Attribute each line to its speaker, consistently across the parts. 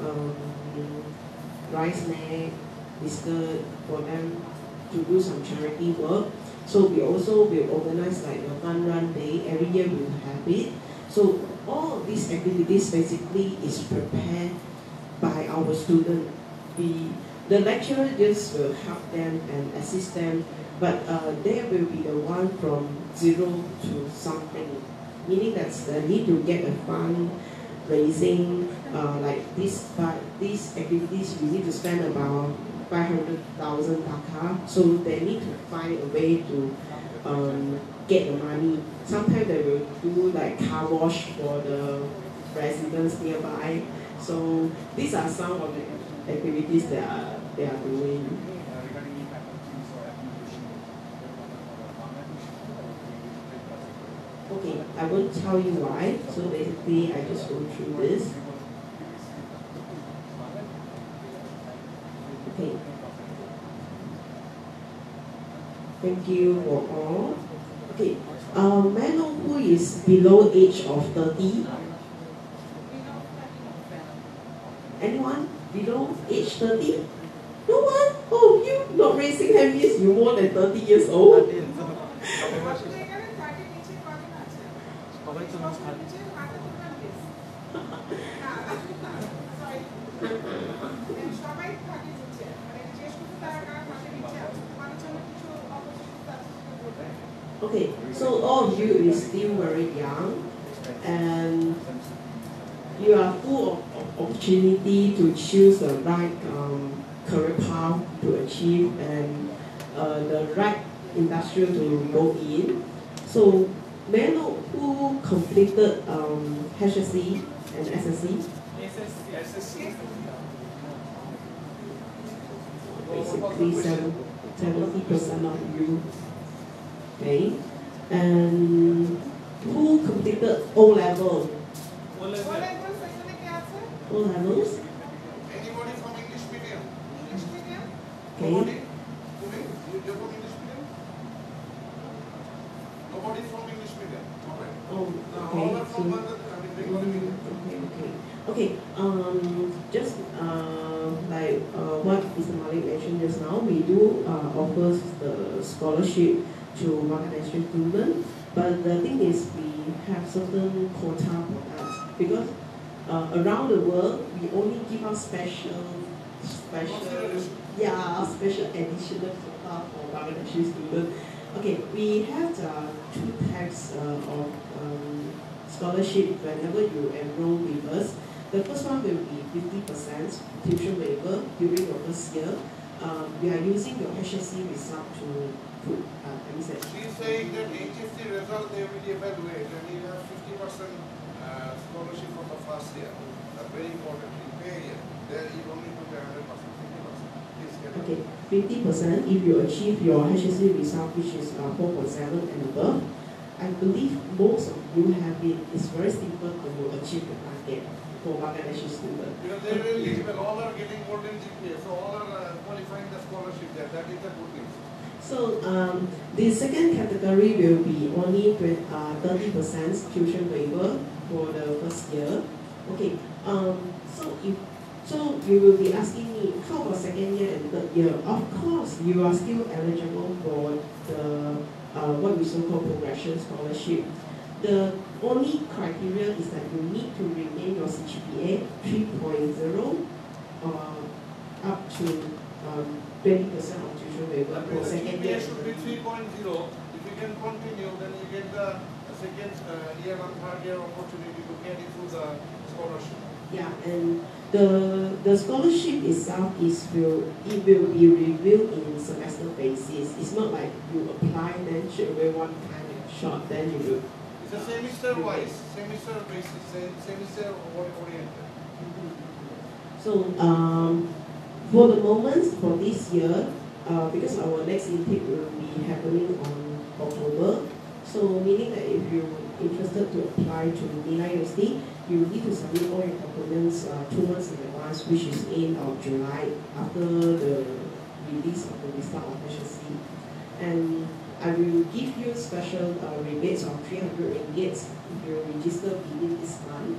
Speaker 1: um, rice bag, biscuit for them to do some charity work. So we also will organize like a fun run day. Every year we have it. So all of these activities basically is prepared by our student. We, the lecturer just will help them and assist them, but uh, they will be the one from zero to something, meaning that they need to get a fund raising uh, like this, but these activities we need to spend about 500,000 taka, so they need to find a way to um, get the money. Sometimes they will do like car wash for the residents nearby. So these are some of the activities that are, they are doing. Okay, I won't tell you why. So basically, I just go through this. Okay. Thank you for all. Okay, um, may I know who is below age of 30? Anyone below age 30? No one? Oh, you not raising hand means you more than 30 years old? Okay, so all of you is still very young and you are full of opportunity to choose the right um, career path to achieve and uh, the right industry to go in. So may I know who completed um, HSC and SSC?
Speaker 2: SSC.
Speaker 1: Basically, seventy percent of you. Okay, and who completed O level?
Speaker 2: O level.
Speaker 1: O levels?
Speaker 3: Anybody from English medium?
Speaker 1: Okay.
Speaker 3: Nobody? Pune? You- You're from English medium? Nobody from English medium? Alright.
Speaker 1: Oh, okay.
Speaker 3: all are
Speaker 1: so-
Speaker 3: I mean, Bengali medium.
Speaker 1: Okay, okay. Okay, um, just, uh, like, uh, what Mr. Malik mentioned just now, we do, uh, offer the scholarship to Bangladeshi students, but the thing is, we have certain quota for that, because, uh, around the world, we only give out special, special, yeah, special additional quota for Bangladeshi students. Okay, we have uh, two types uh, of um, scholarship whenever you enroll with us. The first one will be 50% tuition waiver during your first year. Uh, we are using your HSC result to put, uh, let me say,
Speaker 3: She is saying that HSC result they will evaluate and you have fifty percent uh, scholarship for the first year. That's very important in. There you only put hundred percent, fifty percent. Please get it.
Speaker 1: okay, 50% if you achieve your HSC result, which is uh, 4.7 and above. I believe most of you have been, It's very simple to achieve the target for Bangladeshi students.
Speaker 3: Because they will eligible, all are getting golden GPA, so all are uh, qualifying the scholarship there. That is the good news.
Speaker 1: So um, the second category will be only twen- uh, 30% tuition waiver for the first year. Okay, um, so if so you will be asking me, how about second year and third year? Of course, you are still eligible for the uh, what we so call progression scholarship. The only criteria is that you need to remain your CGPA 3.0 uh, up to um, 20% of tuition waiver
Speaker 3: the
Speaker 1: second year.
Speaker 3: Should be three point zero. If you can continue, then you get the second uh, year and third year opportunity to get into the scholarship.
Speaker 1: Yeah, and the the scholarship itself is will it will be reviewed in semester basis. It's not like you apply then straight away one time and shot then you will.
Speaker 3: It's a semester wise, semester basis, se- semester ori- oriented.
Speaker 1: So um, for the moment for this year, uh, because our next intake will be happening on October, so meaning that if you're interested to apply to Nilai University, you need to submit all your documents uh, two months in advance, which is end of July after the release of the result of. And I will give you special uh, rebates of 300 ringgit if you register within this month.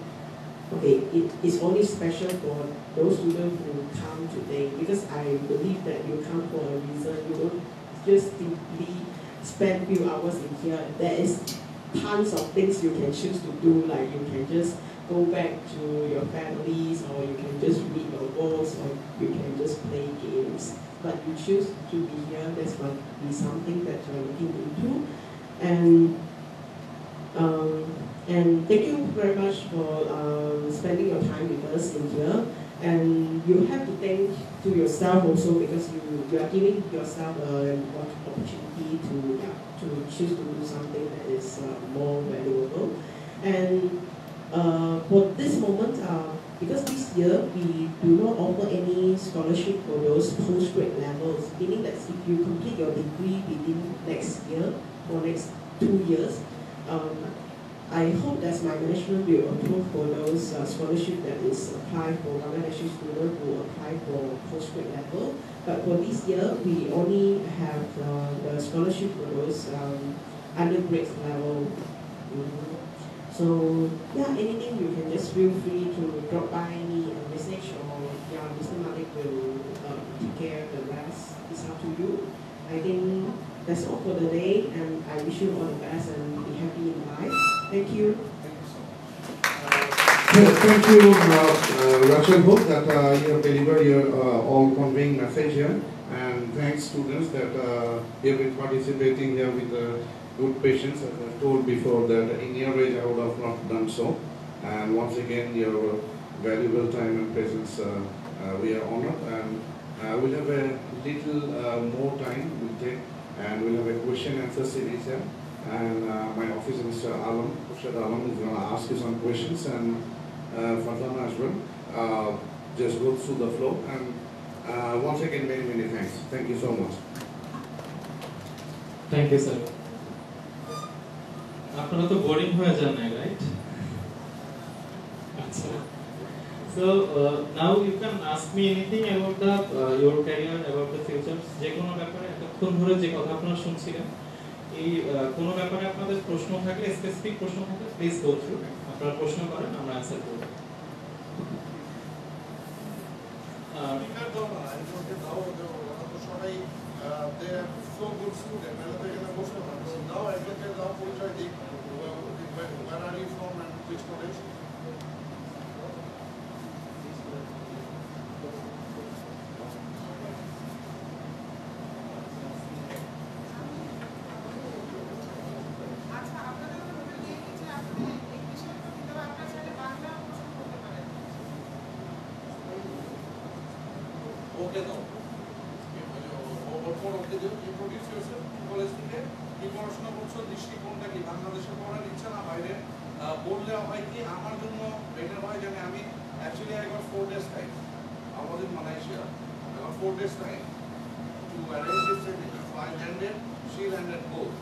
Speaker 1: okay, it is only special for those students who come today because I believe that you come for a reason. You don't just simply spend few hours in here. There is tons of things you can choose to do, like you can just go back to your families or you can just read your books or you can just play games. But you choose to be here, that's might be something that you're looking into. And um, and thank you very much for um, spending your time with us in here. And you have to thank to yourself also because you, you are giving yourself an opportunity to, yeah, to choose to do something that is uh, more valuable. And uh, for this moment, uh, because this year we do not offer any scholarship for those postgrad levels, meaning that if you complete your degree within next year or next two years, um, I hope that my management will approve for those uh, scholarship that is applied for Bangladeshi students who apply for postgrad level. But for this year, we only have uh, the scholarship for those um, undergrad level. Mm -hmm. So yeah, anything you can just feel free to drop by me a message or yeah, Mr. Malik will uh, take care of the rest. It's up to you. I think that's all for the day and I wish you all the best and be happy in life. Thank you.
Speaker 3: Thank you so much. Uh, thank you, uh, uh, Rachel. Hope that uh, you have delivered your uh, all conveying message here. And thanks, students, that uh, you have been participating here with uh, good patience. As I told before that in your age I would have not done so. And once again, your valuable time and presence, uh, uh, we are honored. And uh, we'll have a little uh, more time we'll take, and we'll have a question answer series here. And my office, Mr. Alam, Mr. Alam, is going to ask you some questions, and uh, Farzana as well. Just go through the flow. And uh, once again, many, many thanks. Thank you so much.
Speaker 4: Thank you sir আপনারা তো boring হয়ে যান না right আচ্ছা so now you can ask me anything about the your career about the future যে কোনো ব্যাপারে এতক্ষণ ধরে যে কথা আপনারা শুনছিলেন এই আহ, কোনো ব্যাপারে আপনাদের প্রশ্ন থাকলে স্পেসিফিক প্রশ্ন থাকলে প্লিজ গো থ্রু আপনারা প্রশ্ন করেন আমরা অ্যান্সার করব
Speaker 3: you.
Speaker 5: Okay, no. বলে দিয়েছি যে আপনি ইংলিশে তো দিতে হবে আপনার চাইলে বাংলা অপশন করতে পারেন
Speaker 3: ওকে দাও ওর পর ওকে দিও ইন্ট্রোডিউস ইউরসেলফ কলেজ থেকে কি পড়াশোনা দৃষ্টিকোণটা কি বাংলাদেশে পড়ার ইচ্ছা না বাইরে বললে হয় কি আমার জন্য বেটার হয় জানে আমি actually I got four days time got four days time to arrange this landed, she landed both.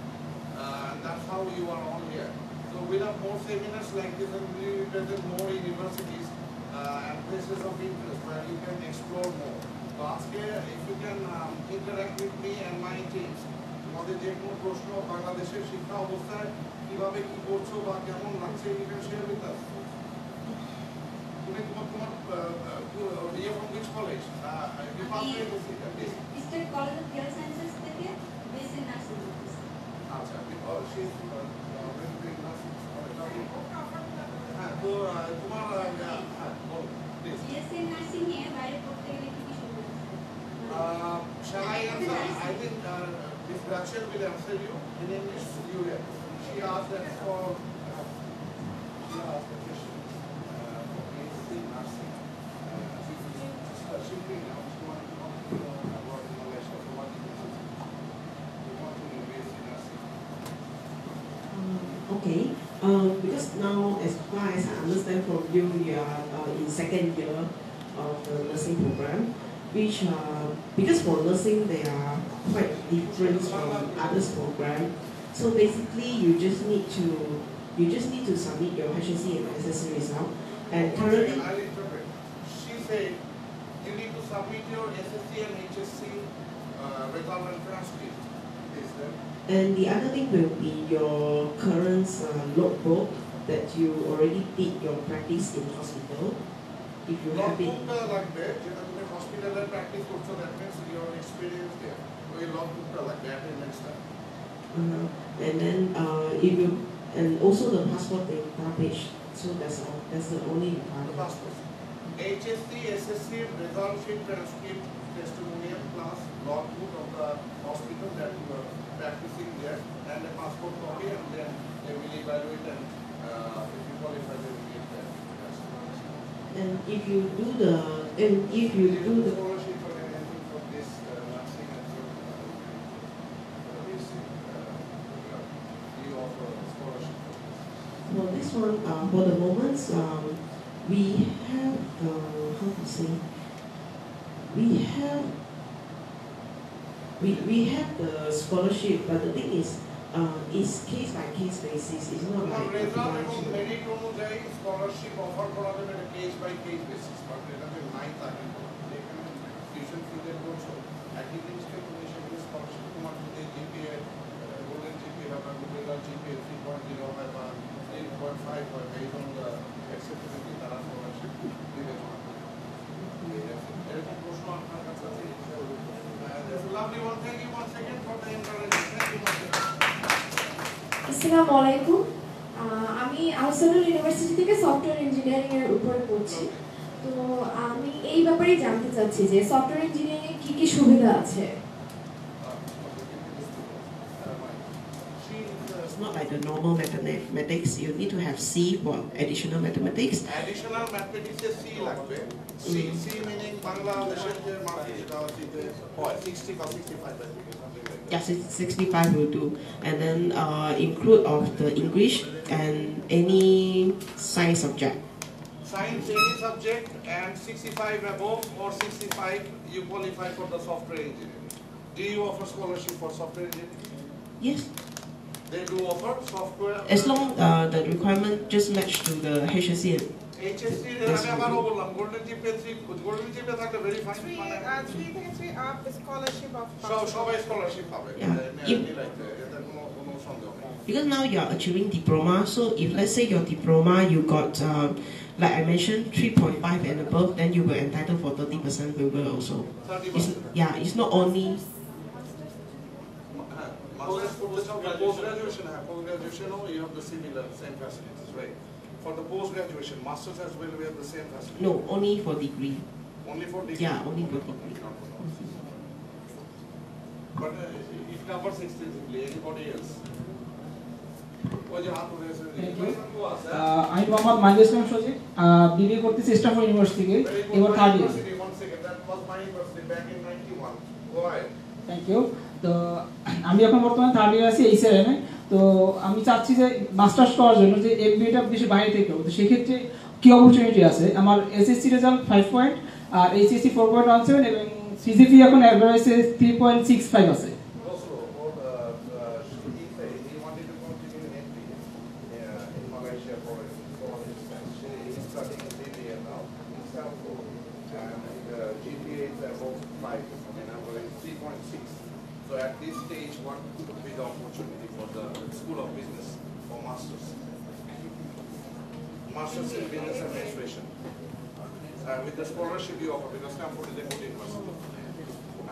Speaker 3: Uh, how you are all here. So we'll have more seminars like more universities uh, and places of interest explore more. So if can interact with me and my teams তোমাদের যে কোনো প্রশ্ন বাংলাদেশের শিক্ষা অবস্থায় কীভাবে কী করছ বা কেমন লাগছে you can share with us তুমি তোমার তোমার ইয়ে ফ্রম
Speaker 6: উইচ কলেজ
Speaker 3: আচ্ছা হ্যাঁ তো She asked for. Uh, she asked question. Uh, for nursing. Uh, she, uh, wanted to what want to nursing?
Speaker 1: Um, okay, um, because now as far as I understand from you, you are uh, in second year of the nursing program, which uh, because for nursing they are quite different from others program. So basically, you just need to you just need to submit your HSC and SSC result. And currently,
Speaker 3: She said you need to submit your SSC and HSC uh, result and transcript. That?
Speaker 1: And the other thing will be your current uh, logbook that you already did your practice in hospital. If you have it,
Speaker 3: লকবুকটা লাগবে যেটা তুমি হসপিটালে practice করছো that means your experience দেয়ার ওই লকবুকটা লাগবে অ্যাটেন্ডেন্সটা
Speaker 1: uh, and then uh, if you and also the passport data page. So that's all. That's the only requirement.
Speaker 3: Passport HSC SSC result sheet transcript testimonial plus লকবুক of the hospital that you R practising there and a passport copy and then they will evaluate and if you qualify they will give that
Speaker 1: and if you do the and if you do the
Speaker 3: for this uh, uh,
Speaker 1: one uh, for the moment um, we have uh, how to say we have we, we have the scholarship but the thing is um, it's case by case basis. It's not like
Speaker 3: a financial. Many scholarship offer a case by
Speaker 7: আসসালামু আলাইকুম। আমি Ahsanul university থেকে software engineering এর উপরে পড়ছি। তো আমি এই ব্যাপারেই জানতে চাচ্ছি যে সফটওয়্যার ইঞ্জিনিয়ারিং এর কি কি সুবিধা আছে?
Speaker 1: Not like the normal mathematics. You need to have C for additional mathematics.
Speaker 3: Additional ম্যাথমেটিক্সে C লাগবে। সি সি মিনিং বাংলাদেশের যে মার্কস সেটা হচ্ছে হয় 60 বা 65 I think something like that.
Speaker 1: Yeah, 65 will do. And then uh, include of the English and any science subject.
Speaker 3: Science any subject and 65 above or 65 you qualify for the software engineering. Do you offer scholarship for software engineering?
Speaker 1: Yes,
Speaker 3: They do offer software.
Speaker 1: as long uh, the requirement just match to the HSC
Speaker 3: HSC এর আগে আবারও বললাম golden জিপে 3 golden জিপে থাকলে very fine
Speaker 5: Three,
Speaker 3: মানে
Speaker 5: uh, three থেকে three up scholarship of.
Speaker 3: সব সবাই scholarship পাবে
Speaker 1: Yeah. If-
Speaker 3: এটা কোনো কোনো সন্দেহ নেই
Speaker 1: Because now you are achieving diploma, so if let's say your diploma you got, um, like I mentioned, 3.5 and above, then you will entitled for 30% waiver also.
Speaker 3: 30
Speaker 1: It's, yeah, it's not only
Speaker 3: হ্যাঁ masters করতে চাও post graduation হ্যাঁ post গ্রাজুয়েশনও For the post-graduation, masters as well, we have the same facility?
Speaker 1: No, only for degree.
Speaker 3: Only for degree?
Speaker 1: Yeah, only for degree.
Speaker 3: But uh, it covers extensively, anybody else?
Speaker 8: আমি Mohammad Mahid Islam Sajib BBA করতেছি Stanford university থেকে এবার third year thank you তো আমি এখন বর্তমানে third year আছি এই সেভেনে তো আমি চাচ্ছি যে মাস্টার্স করার জন্য যে এমবিএটা বেশি বাইরে থেকে তো সেক্ষেত্রে কি অপরচুনিটি আছে? আমার এসএসসি রেজাল্ট ফাইভ পয়েন্ট আর HSC four point one seven এবং সিজিপি এখন
Speaker 3: average three point six five আছে। So at this stage, what could be the opportunity for the School of Business for masters? Masters in Business Administration. Uh, with the scholarship you offer, because Stamford is a good university,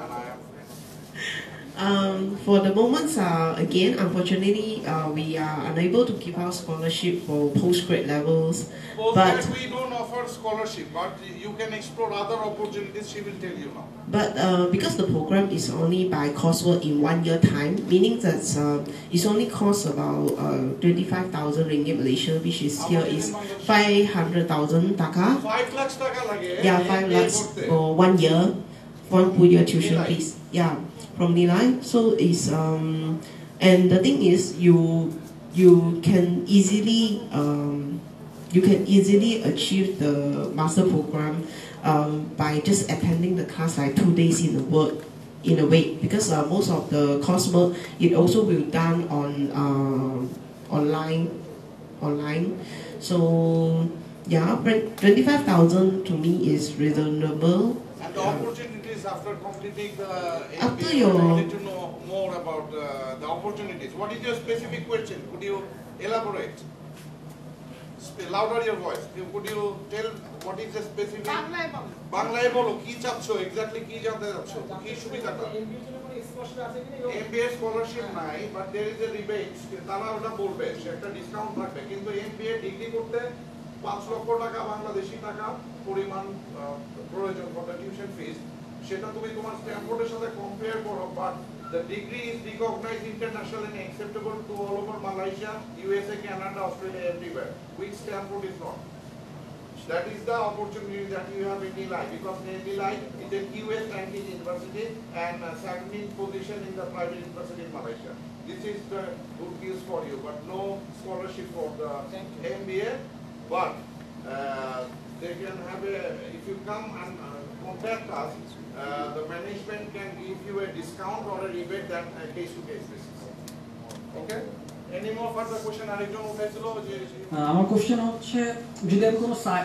Speaker 3: and I am.
Speaker 1: Um, for the moments, uh, again, unfortunately, uh, we are unable to give out scholarship for post-grad levels. But
Speaker 3: we don't offer scholarship, but you can explore other opportunities, she will tell you now.
Speaker 1: But uh, because the program is only by coursework in one year time, meaning that uh, it's only cost about uh, 25,000 ringgit Malaysia, which is
Speaker 3: How
Speaker 1: here
Speaker 3: is
Speaker 1: 500,000 taka.
Speaker 3: 5 lakhs taka
Speaker 1: lage.
Speaker 3: Eh?
Speaker 1: Yeah,
Speaker 3: 5
Speaker 1: lakhs for one year, one full year tuition fees. Yeah from Nilai. So it's um, and the thing is, you you can easily um, you can easily achieve the master program um, by just attending the class like two days in a work in a week because uh, most of the coursework it also will done on uh, online online. So yeah, twenty five thousand to me is reasonable.
Speaker 3: And the opportunities after completing the
Speaker 1: After
Speaker 3: MBA,
Speaker 1: your-
Speaker 3: I wanted to know more about uh, the opportunities. What is your specific question? Could you elaborate? louder your voice. You- Could you tell what is the specific?
Speaker 5: বাংলায় বলো
Speaker 3: বাংলায় বলো কি চাচ্ছ exactly কি জানতে চাচ্ছ কি সুবিধাটা এমবিএ স্কলারশিপ নাই but there is a rebate তারা ওটা বলবে সে একটা ডিসকাউন্ট থাকবে কিন্তু এমবিএ ডিগ্রি করতে 5 লক্ষ টাকা বাংলাদেশি টাকা পরিমাণ আহ, প্রয়োজন ফর দ্য টিউশন ফিস সেটা তুমি তোমার স্ট্যান্ডফোর্ডের সাথে কম্পেয়ার করো but the degree is recognised international and acceptable to all over Malaysia USA Canada Australia everywhere which Stanford is not That is the opportunity that you have in Nilai because Nilai is a QS ranking university and uh, 17th position in the private university in Malaysia. This is the good news for you, but no scholarship for the
Speaker 8: Thank you.
Speaker 3: MBA. But uh, they can have a, if you come and uh, contact us, uh, the management can give you a discount or a rebate that uh, case to case basis. Okay? Any more further question? আরেকজন উঠেছিল যে
Speaker 9: আমার question হচ্ছে যদি আমি কোনো sign